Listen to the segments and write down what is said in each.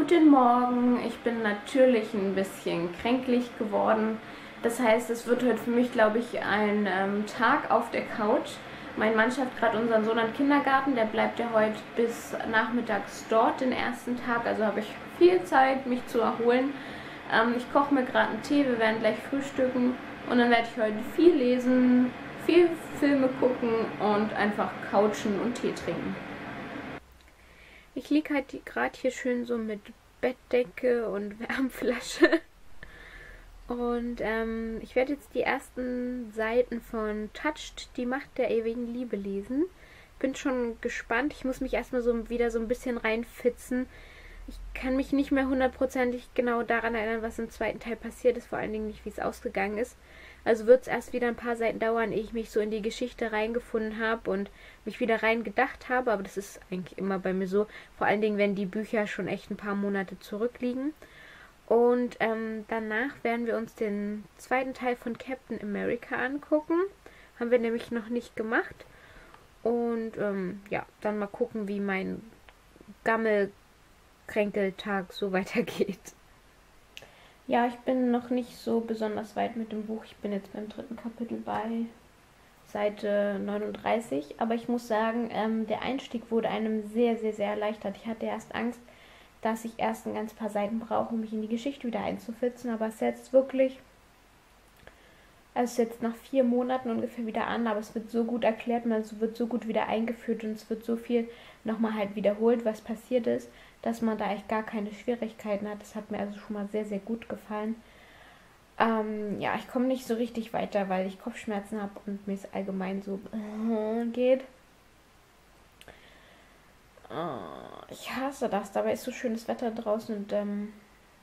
Guten Morgen, ich bin natürlich ein bisschen kränklich geworden. Das heißt, es wird heute für mich, glaube ich, ein ähm, Tag auf der Couch. Mein Mann schafft gerade unseren Sohn an Kindergarten, der bleibt ja heute bis nachmittags dort den ersten Tag, also habe ich viel Zeit, mich zu erholen. Ähm, ich koche mir gerade einen Tee, wir werden gleich frühstücken und dann werde ich heute viel lesen, viel Filme gucken und einfach couchen und Tee trinken. Ich liege halt gerade hier schön so mit Bettdecke und Wärmflasche. Und ähm, ich werde jetzt die ersten Seiten von Touched, die Macht der ewigen Liebe lesen. Bin schon gespannt. Ich muss mich erstmal so wieder so ein bisschen reinfitzen. Ich kann mich nicht mehr hundertprozentig genau daran erinnern, was im zweiten Teil passiert ist, vor allen Dingen nicht, wie es ausgegangen ist. Also wird es erst wieder ein paar Seiten dauern, ehe ich mich so in die Geschichte reingefunden habe und mich wieder reingedacht habe. Aber das ist eigentlich immer bei mir so. Vor allen Dingen, wenn die Bücher schon echt ein paar Monate zurückliegen. Und ähm, danach werden wir uns den zweiten Teil von Captain America angucken. Haben wir nämlich noch nicht gemacht. Und ähm, ja, dann mal gucken, wie mein Gammelkränkeltag so weitergeht. Ja, ich bin noch nicht so besonders weit mit dem Buch. Ich bin jetzt beim dritten Kapitel bei Seite 39. Aber ich muss sagen, ähm, der Einstieg wurde einem sehr, sehr, sehr erleichtert. Ich hatte erst Angst, dass ich erst ein ganz paar Seiten brauche, um mich in die Geschichte wieder einzufitzen. Aber es ist jetzt wirklich, ist jetzt nach vier Monaten ungefähr wieder an, aber es wird so gut erklärt, man es wird so gut wieder eingeführt und es wird so viel nochmal halt wiederholt, was passiert ist, dass man da echt gar keine Schwierigkeiten hat. Das hat mir also schon mal sehr, sehr gut gefallen. Ähm, ja, ich komme nicht so richtig weiter, weil ich Kopfschmerzen habe und mir es allgemein so äh, geht. Äh, ich hasse das. Dabei ist so schönes Wetter draußen und ähm,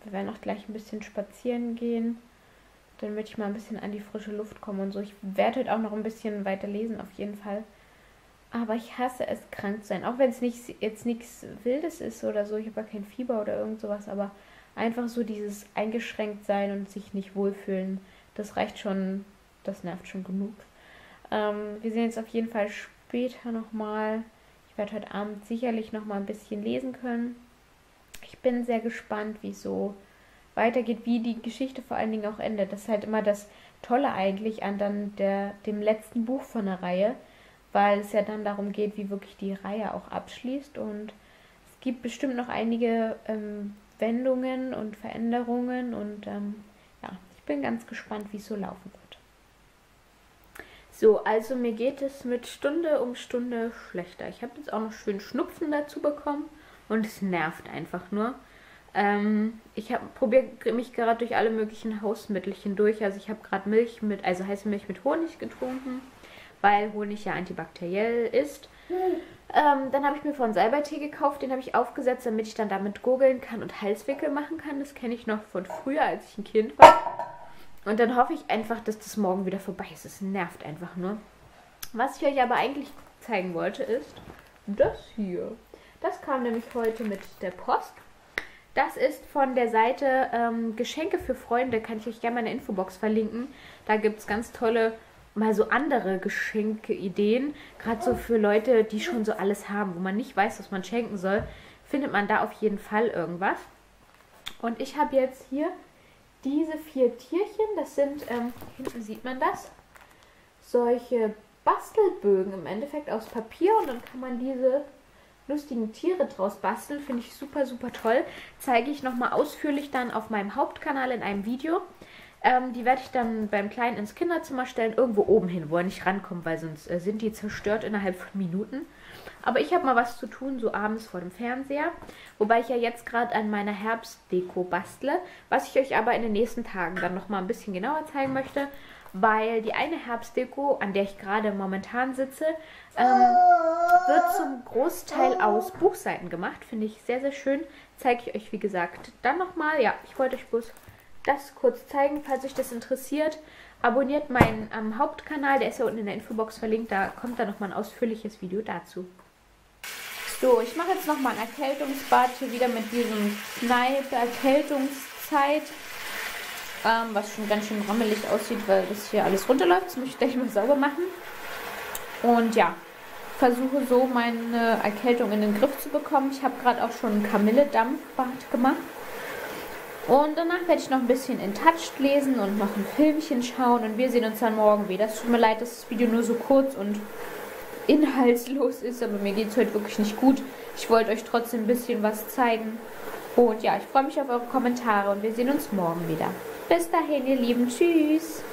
wir werden auch gleich ein bisschen spazieren gehen. Damit ich mal ein bisschen an die frische Luft komme und so. Ich werde heute auch noch ein bisschen weiter lesen, auf jeden Fall. Aber ich hasse es, krank zu sein. Auch wenn es nicht, jetzt nichts Wildes ist oder so. Ich habe ja kein Fieber oder irgend sowas. Aber einfach so dieses eingeschränkt sein und sich nicht wohlfühlen, das reicht schon, das nervt schon genug. Ähm, wir sehen jetzt auf jeden Fall später nochmal. Ich werde heute Abend sicherlich nochmal ein bisschen lesen können. Ich bin sehr gespannt, wie es so weitergeht, wie die Geschichte vor allen Dingen auch endet. Das ist halt immer das Tolle eigentlich an dann der, dem letzten Buch von der Reihe weil es ja dann darum geht, wie wirklich die Reihe auch abschließt. Und es gibt bestimmt noch einige ähm, Wendungen und Veränderungen und ähm, ja, ich bin ganz gespannt, wie es so laufen wird. So, also mir geht es mit Stunde um Stunde schlechter. Ich habe jetzt auch noch schön Schnupfen dazu bekommen und es nervt einfach nur. Ähm, ich probiere mich gerade durch alle möglichen Hausmittelchen durch. Also ich habe gerade Milch mit, also heiße Milch mit Honig getrunken weil Honig ja antibakteriell ist. Ähm, dann habe ich mir von Salbeitee gekauft, den habe ich aufgesetzt, damit ich dann damit gurgeln kann und Halswickel machen kann. Das kenne ich noch von früher, als ich ein Kind war. Und dann hoffe ich einfach, dass das morgen wieder vorbei ist. Es nervt einfach nur. Was ich euch aber eigentlich zeigen wollte, ist das hier. Das kam nämlich heute mit der Post. Das ist von der Seite ähm, Geschenke für Freunde. Kann ich euch gerne mal in der Infobox verlinken. Da gibt es ganz tolle mal so andere Geschenke-Ideen, gerade so für Leute, die schon so alles haben, wo man nicht weiß, was man schenken soll, findet man da auf jeden Fall irgendwas. Und ich habe jetzt hier diese vier Tierchen, das sind, ähm, hinten sieht man das, solche Bastelbögen im Endeffekt aus Papier und dann kann man diese lustigen Tiere draus basteln. Finde ich super, super toll. Zeige ich nochmal ausführlich dann auf meinem Hauptkanal in einem Video. Ähm, die werde ich dann beim Kleinen ins Kinderzimmer stellen, irgendwo oben hin, wo er nicht rankommt, weil sonst äh, sind die zerstört innerhalb von Minuten. Aber ich habe mal was zu tun, so abends vor dem Fernseher. Wobei ich ja jetzt gerade an meiner Herbstdeko bastle, was ich euch aber in den nächsten Tagen dann nochmal ein bisschen genauer zeigen möchte. Weil die eine Herbstdeko, an der ich gerade momentan sitze, ähm, wird zum Großteil aus Buchseiten gemacht. Finde ich sehr, sehr schön. Zeige ich euch, wie gesagt, dann nochmal. Ja, ich wollte euch bloß das kurz zeigen, falls euch das interessiert. Abonniert meinen ähm, Hauptkanal, der ist ja unten in der Infobox verlinkt, da kommt dann nochmal ein ausführliches Video dazu. So, ich mache jetzt nochmal ein Erkältungsbad hier wieder mit diesem Kneipe-Erkältungszeit. Ähm, was schon ganz schön rammelig aussieht, weil das hier alles runterläuft. Das möchte ich gleich mal sauber machen. Und ja, versuche so meine Erkältung in den Griff zu bekommen. Ich habe gerade auch schon ein Kamille-Dampfbad gemacht. Und danach werde ich noch ein bisschen in Touch lesen und noch ein Filmchen schauen. Und wir sehen uns dann morgen wieder. Es tut mir leid, dass das Video nur so kurz und inhaltslos ist, aber mir geht es heute wirklich nicht gut. Ich wollte euch trotzdem ein bisschen was zeigen. Und ja, ich freue mich auf eure Kommentare und wir sehen uns morgen wieder. Bis dahin, ihr Lieben. Tschüss.